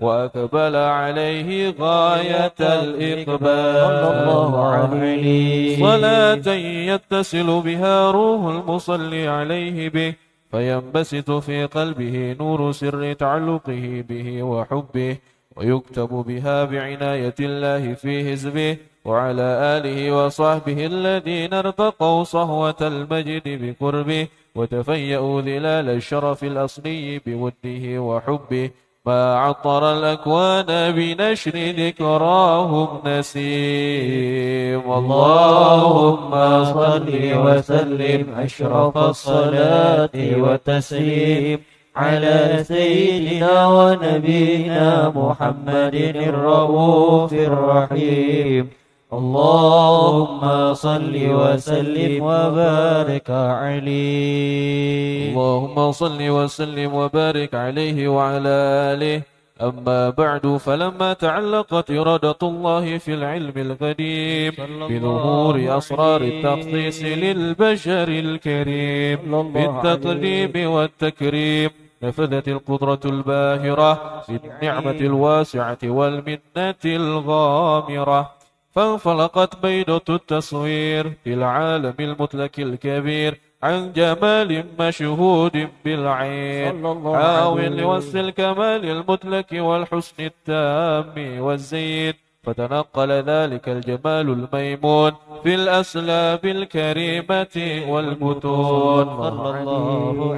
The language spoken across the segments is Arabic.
وأقبل عليه غاية الإقبال. صلى الله عليه صلاة يتصل بها روح المصلي عليه به فينبسط في قلبه نور سر تعلقه به وحبه ويكتب بها بعناية الله في حزبه وعلى آله وصحبه الذين ارتقوا صهوة المجد بقربه وتفيأوا ظلال الشرف الأصلي بوده وحبه ما عطر الأكوان بنشر ذكراهم نسيم. اللهم صل وسلم أشرف الصلاة والتسليم على سيدنا ونبينا محمد الرؤوف الرحيم. اللهم صل وسلم وبارك عليه. اللهم صل وسلم وبارك عليه وعلى آله. أما بعد فلما تعلقت إرادة الله في العلم القديم بظهور أسرار التخصيص للبشر الكريم بالتقديم والتكريم نفذت القدرة الباهرة بالنعمة الواسعة والمنة الغامرة. فانفلقت بيضة التصوير في العالم المطلق الكبير عن جمال مشهود بالعين. حاول لوصف الكمال المطلق والحسن التام والزين فتنقل ذلك الجمال الميمون في الأسلاب الكريمة والبتون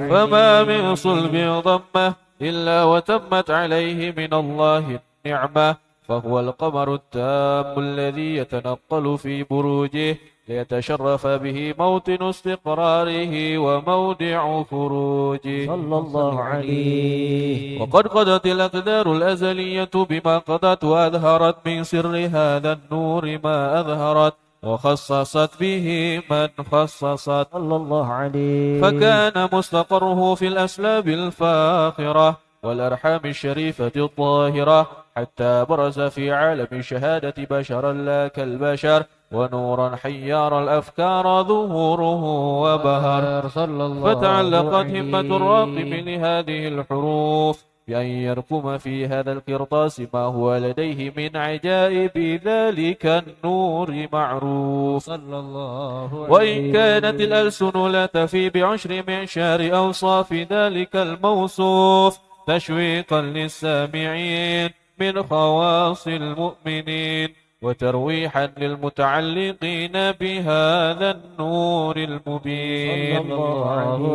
فما من صلب ضمه إلا وتمت عليه من الله النعمة. فهو القمر التام الذي يتنقل في بروجه ليتشرف به موطن استقراره وموضع خروجه صلى الله عليه. وقد قضت الأقدار الأزلية بما قضت وأظهرت من سر هذا النور ما أظهرت وخصصت به من خصصت. صلى الله عليه. فكان مستقره في الأسلاب الفاخرة والأرحام الشريفة الطاهرة حتى برز في عالم شهادة بشرا لا كالبشر ونورا حيار الأفكار ظهوره وبهر. فتعلقت همة الراقب لهذه الحروف بأن يرقم في هذا القرطاس ما هو لديه من عجائب ذلك النور معروف. صلى الله وإن كانت الألسن لا تفي بعشر معشار أوصاف ذلك الموصوف تشويقا للسامعين. من خواص المؤمنين وترويحا للمتعلقين بهذا النور المبين.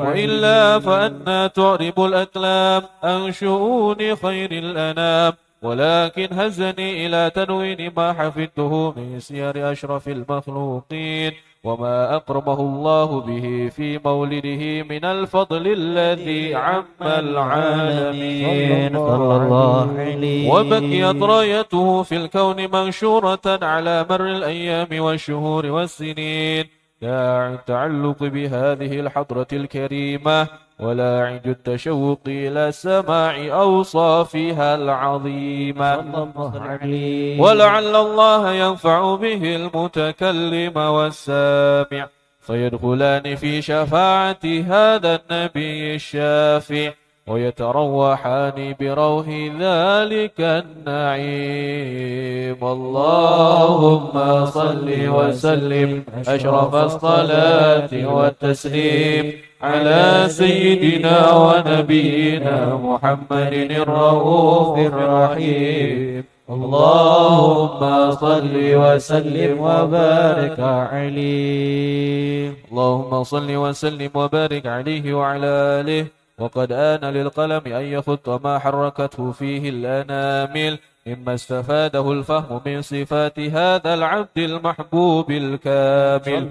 وإلا فأنا تعرب الأكلام عن شؤون خير الأنام. ولكن هزني إلى تنوين ما حفظته من سير أشرف المخلوقين. وما أقربه الله به في مولده من الفضل الذي عم العالمين. صلى الله عليه وبكيت رايته في الكون منشورة على مر الأيام والشهور والسنين. داعي التعلق بهذه الحضرة الكريمة. ولا عند التشوق إلى سماع أوصافها العظيمة. ولعل الله ينفع به المتكلم والسامع فيدخلان في شفاعة هذا النبي الشافع. ويتروحان بروح ذلك النعيم. اللهم صل وسلم أشرف الصلاة والتسليم على سيدنا ونبينا محمد الرؤوف الرحيم. اللهم صل وسلم وبارك عليه. اللهم صل وسلم وبارك عليه وعلى آله وقد آن للقلم أن يخط ما حركته فيه الأنامل مما استفاده الفهم من صفات هذا العبد المحبوب الكامل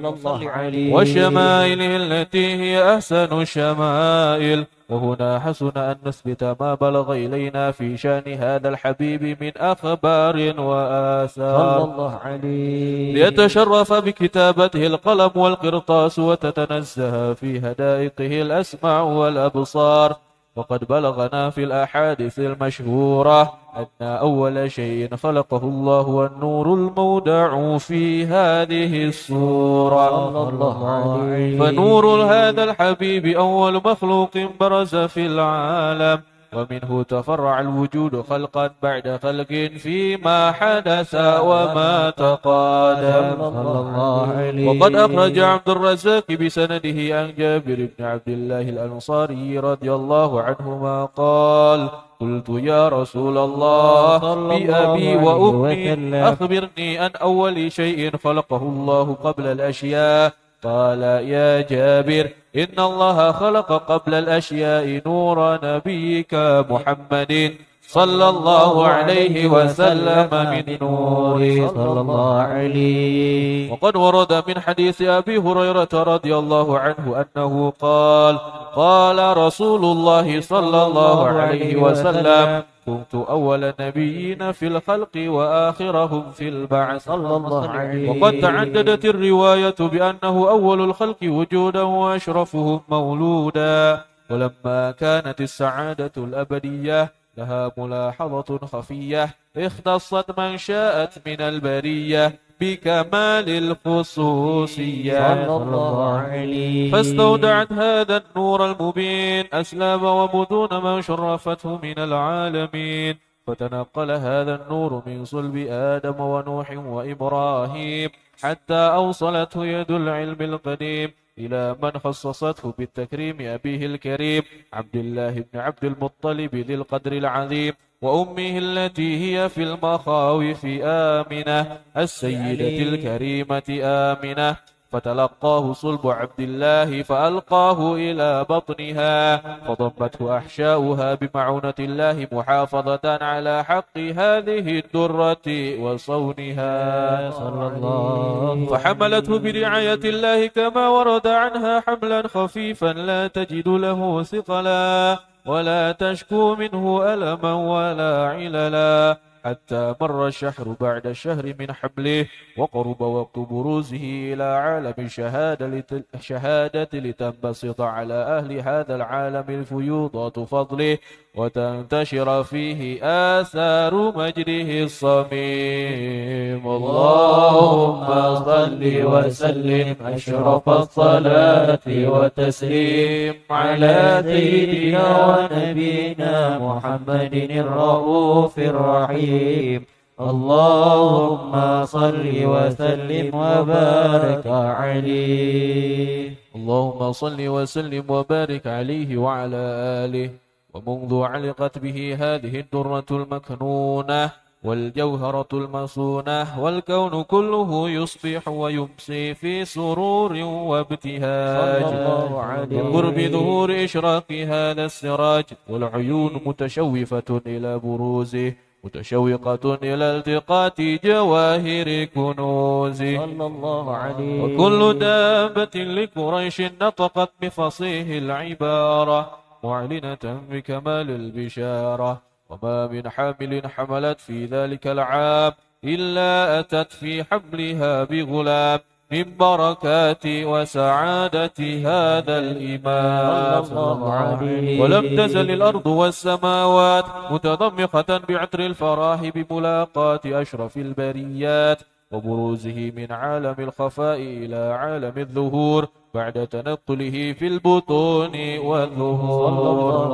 وشمائله التي هي أحسن الشمائل. وهنا حسن أن نثبت ما بلغ إلينا في شأن هذا الحبيب من أخبار وآثار. صلى الله عليه. ليتشرف بكتابته القلم والقرطاس وتتنزه في هدائقه الأسماع والأبصار. وقد بلغنا في الأحاديث المشهورة أن أول شيء خلقه الله والنور المودع في هذه السورة فنور هذا الحبيب أول مخلوق برز في العالم. ومنه تفرع الوجود خلقا بعد خلق فيما حدث وما تقادم. صلى الله عليه وقد أخرج عبد الرزاق بسنده عن جابر بن عبد الله الأنصاري رضي الله عنهما قال قلت يا رسول الله بأبي وأمي أخبرني عن أول شيء خلقه الله قبل الأشياء. قال يا جابر إن الله خلق قبل الأشياء نور نبيك محمد صلى الله عليه وسلم من نوره صلى الله عليه. وقد ورد من حديث أبي هريرة رضي الله عنه أنه قال قال رسول الله صلى الله عليه وسلم كنت أول نبيين في الخلق وآخرهم في البعث. صلى الله عليه وقد تعددت الرواية بأنه أول الخلق وجودا وأشرفهم مولودا. ولما كانت السعادة الأبدية لها ملاحظة خفية اختصت من شاءت من البرية. بكمال الخصوصية. صلى الله عليه. فاستودعت هذا النور المبين أسلام وبطون من شرفته من العالمين. فتنقل هذا النور من صلب آدم ونوح وإبراهيم حتى أوصلته يد العلم القديم إلى من خصصته بالتكريم أبيه الكريم عبد الله بن عبد المطلب ذي القدر العظيم. وأمه التي هي في المخاوف آمنة السيدة الكريمة آمنة. فتلقاه صلب عبد الله فألقاه إلى بطنها فضمته أحشاؤها بمعونة الله محافظة على حق هذه الدرة وصونها. صلى الله فحملته برعاية الله كما ورد عنها حملا خفيفا لا تجد له ثقلا. ولا تشكو منه ألما ولا عللا. حتى مر الشهر بعد الشهر من حمله وقرب وقت بروزه إلى عالم الشهادة الشهادة لتنبسط على أهل هذا العالم الفيوضات فضله وتنتشر فيه آثار مجده الصميم. اللهم صل وسلم أشرف الصلاة والتسليم على سيدنا ونبينا محمد الرؤوف الرحيم. اللهم صل وسلم وبارك عليه. اللهم صل وسلم وبارك عليه وعلى آله. ومنذ علقت به هذه الدرة المكنونة والجوهرة المصونة والكون كله يصبح ويمسي في سرور وابتهاج. صلى الله عليه وقرب ظهور إشراق هذا السراج والعيون متشوفة إلى بروزه. متشوقة إلى التقاط جواهر كنوزه صلى الله عليه وكل دابة لقريش نطقت بفصيح العبارة معلنة بكمال البشارة. وما من حامل حملت في ذلك العام إلا أتت في حملها بغلام. من بركات وسعادة هذا الإمام. ولم تزل الأرض والسماوات متضمخة بعطر الفراح بملاقاة أشرف البريات وبروزه من عالم الخفاء إلى عالم الظهور بعد تنقله في البطون والظهور.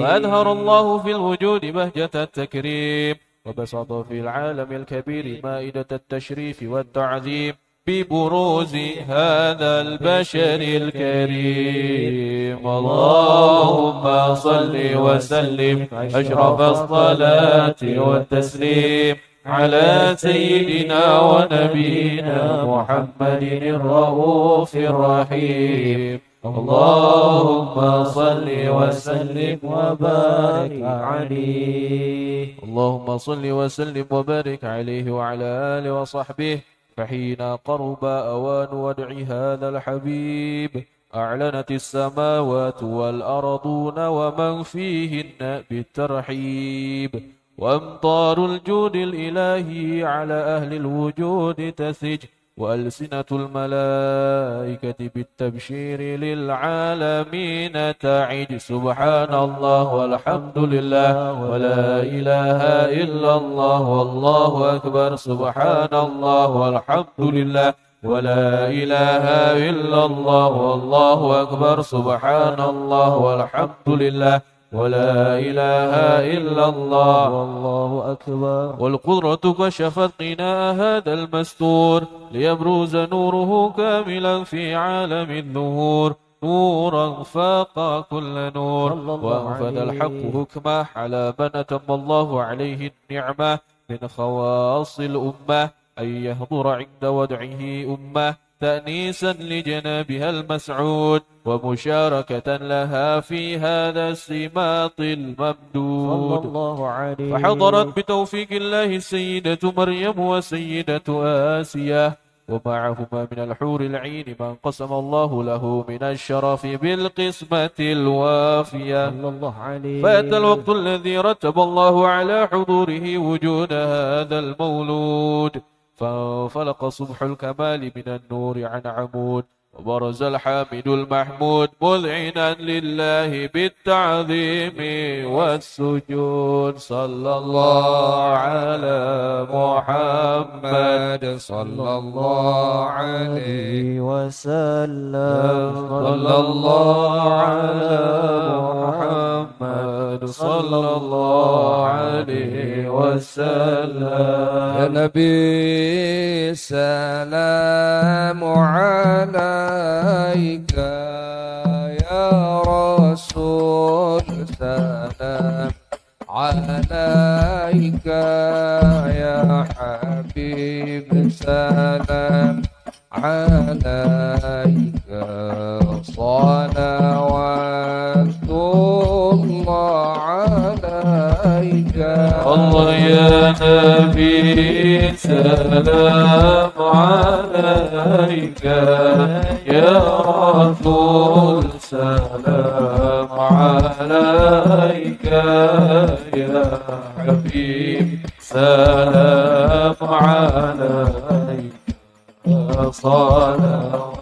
فأظهر الله في الوجود بهجة التكريم وبسط في العالم الكبير مائدة التشريف والتعظيم ببروز هذا البشر الكريم. اللهم صل وسلم أشرف الصلاة والتسليم على سيدنا ونبينا محمد الرؤوف الرحيم. اللهم صل وسلم وبارك عليه. اللهم صل وسلم وبارك عليه وعلى آله وصحبه فحين قرب أوان ودع هذا الحبيب أعلنت السماوات والأرضون ومن فيهن بالترحيب. وأمطار الجود الإلهي على أهل الوجود تسج وألسنة الملائكة بالتبشير للعالمين تعج سبحان الله والحمد لله ولا إله إلا الله والله أكبر سبحان الله والحمد لله ولا إله إلا الله والله أكبر سبحان الله والحمد لله ولا إله إلا الله. والله أكبر. والقدرة كشفت قناء هذا المستور ليبرز نوره كاملا في عالم الظهور نورا فاق كل نور. وأنفذ. الحق حكمه على من أتم الله عليه النعمة من خواص الأمة. أن يهضر عند ودعه أمة. تأنيسا لجنابها المسعود ومشاركة لها في هذا السماط صلى الممدود الله عليه فحضرت بتوفيق الله السيدة مريم وسيدة آسية ومعهما من الحور العين من قسم الله له من الشرف بالقسمة الوافية. صلى الله عليه فأتى الوقت الذي رتب الله على حضوره وجود هذا المولود. فانفلق صبح الكمال من النور عن عمود وبرز الحامد المحمود مذعنا لله بالتعظيم والسجود. صلى الله على محمد. صلى الله عليه وسلم. صلى الله على محمد. صلى الله عليه يا وسلم. نبي سلام عليك يا رسول سلام عليك يا حبيب سلام عليك. صلوات الله يا نبي سلام عليك. يا رسول سلام عليك. يا حبيب سلام عليك. صلوات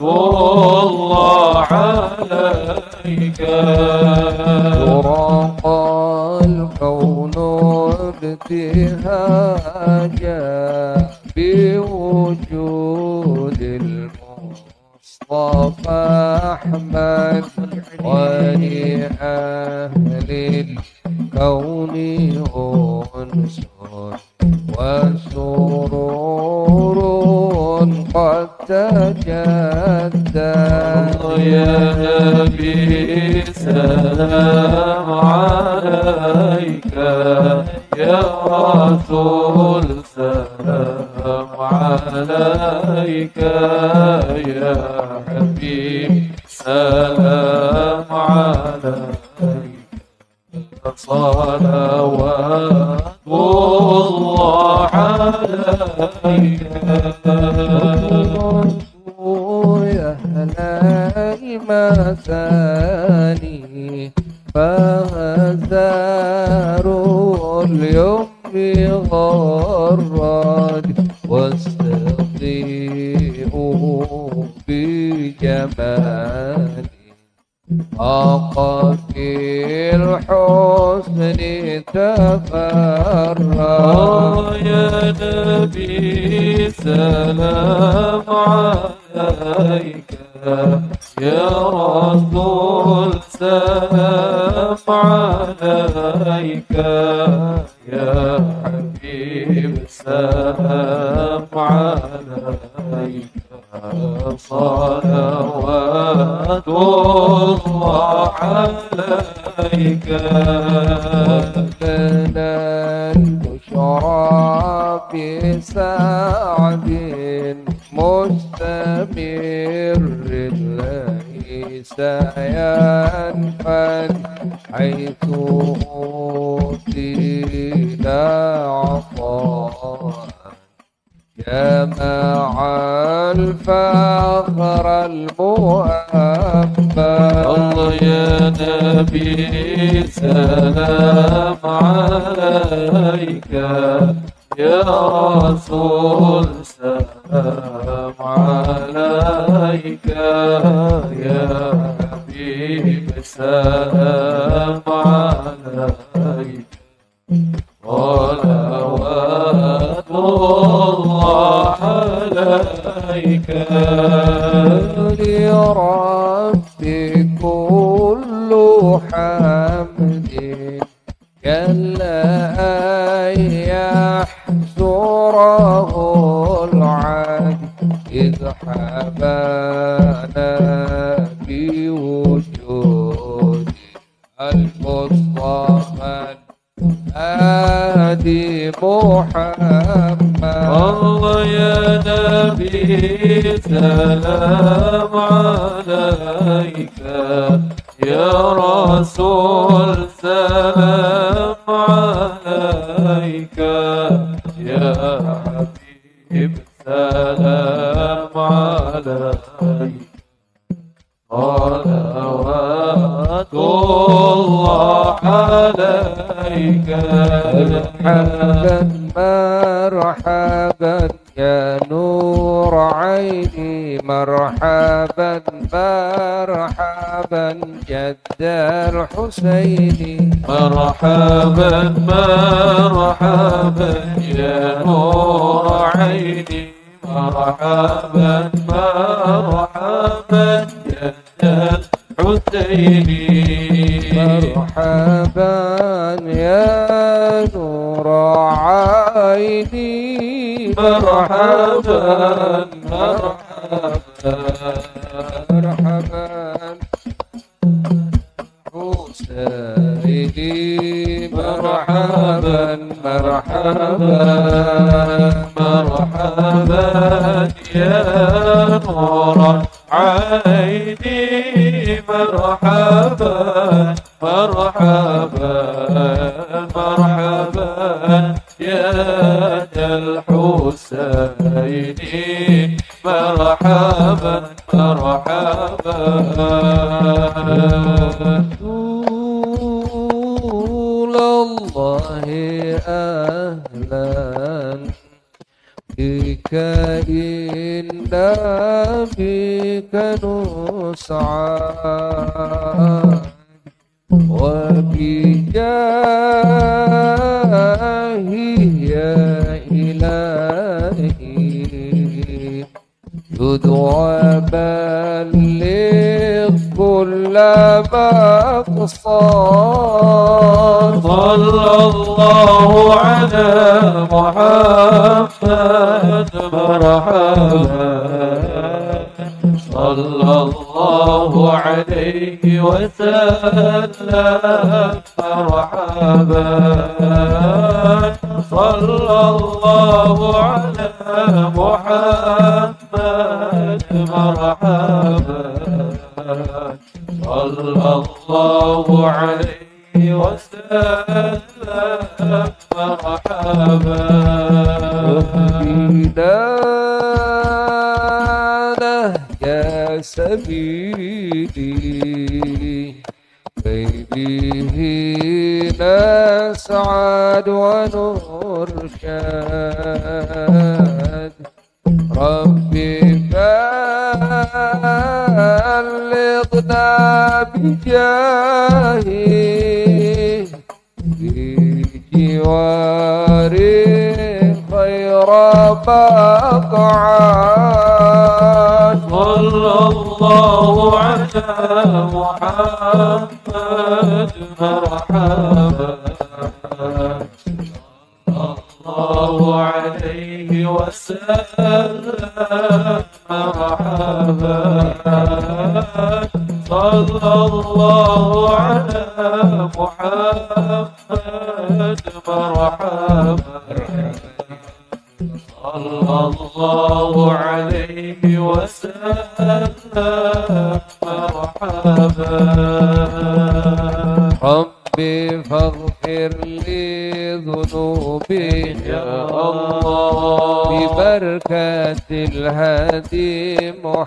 الله عليك. ترقى الكون ابتهاجا بوجود المصطفى أحمد ولأهل الكون أنس وسرور قد تجدد يا نبي سلام عليك. يا رسول سلام عليك. يا حبيب سلام عليك. صلوات تفرد يا نبي سلام عليك يا رسول سلام عليك يا حبيب سلام عليك صلوات الله عليك الفخر المؤبد الله يا نبي سلام عليك. أن يحزره العد إذ حبانا بوجود المصطفى الهادي محمد. الله يا نبي سلام عليك. يا رسول عليك مرحبا مرحبا يا نور عيني مرحبا مرحبا جد الحسين. مرحبا مرحبا يا نور عيني مرحبا مرحبا يا الحسيني مرحبا يا نور عيني. مرحبا مرحبا. مرحبا. مرحبا. مرحبا. مرحبا. يا نور عيني مرحبا مرحبا مرحبا. يا الحسين مرحبا. يا إلهي. يدعى بلغ كل مقصد صلى الله على محمد مرحبا. صلى الله عليه وسلم مرحبا. صلى الله على محمد. مرحبا. صلى الله عليه وسلم. مرحبا. سبيلي. كي به نسعد ونرشد. ربي بلغنا بجاهه. في جوار خير مقعد. محمد مرحبا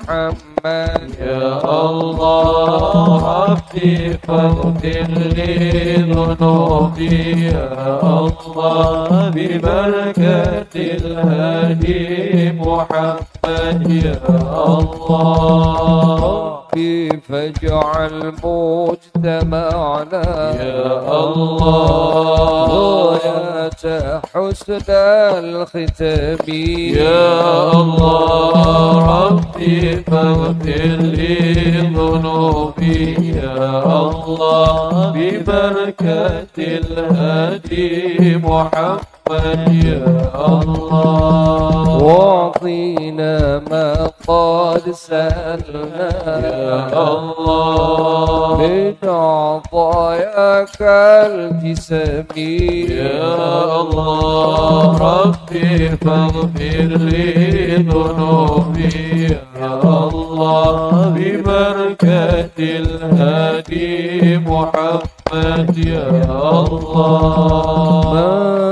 محمد. يا الله ربي فاغفر لي ذنوبي. يا الله ببركة الهادي محمد. يا الله. ربي فاجعل مجتمعنا يا الله غاية حسن الختم. يا الله ربي فاغفر لي ذنوبي. يا الله ببركة الهادي محمد. يا الله واعطينا ما قد سألنا يا الله. من عطاياك الجسم. يا الله. ربي فاغفر لي ذنوبي. يا الله. ببركة الهادي محمد. يا الله.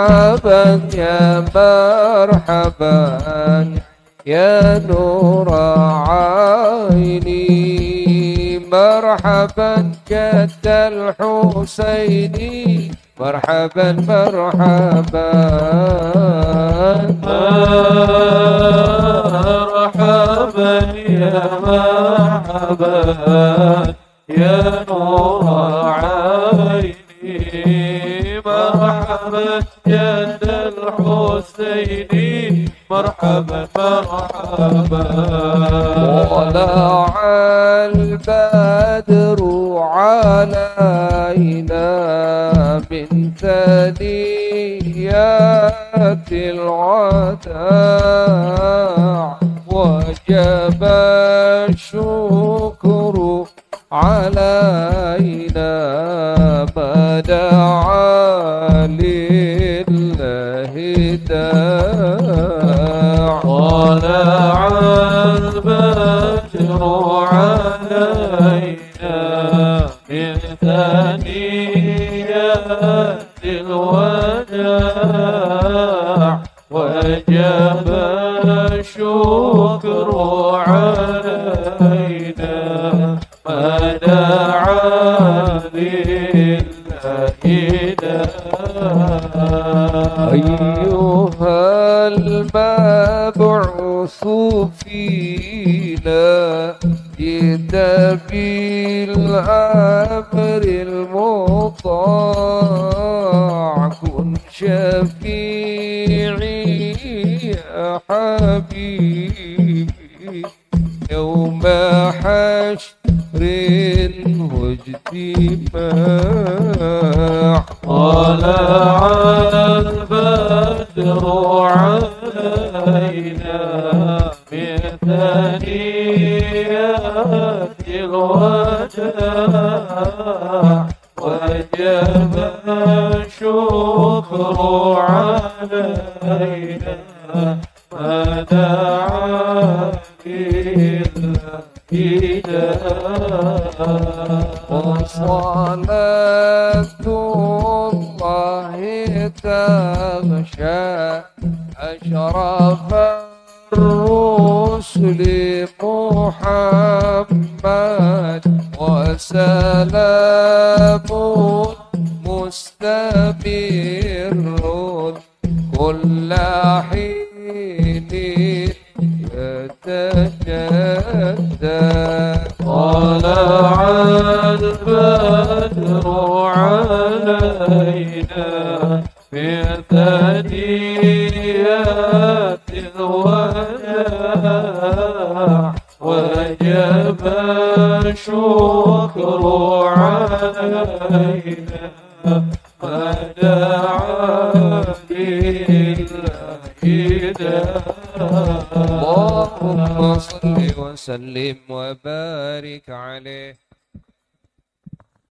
مرحبا يا مرحبا يا نور عيني. مرحبا جد الحسين. مرحبا مرحبا. مرحبا يا مرحبا يا نور عيني. مرحبا يا ذا الحسين مرحبا مرحبا. طلع البدر ثنيات الوداع وجب الشكر علينا ما دعا لله أيها المبعوث واجتماع مستمر كل حين يتجدد. طلع البدر علينا